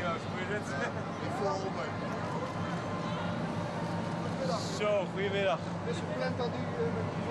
video's. Ik. Zo, goedemiddag. Dus dat u eh, met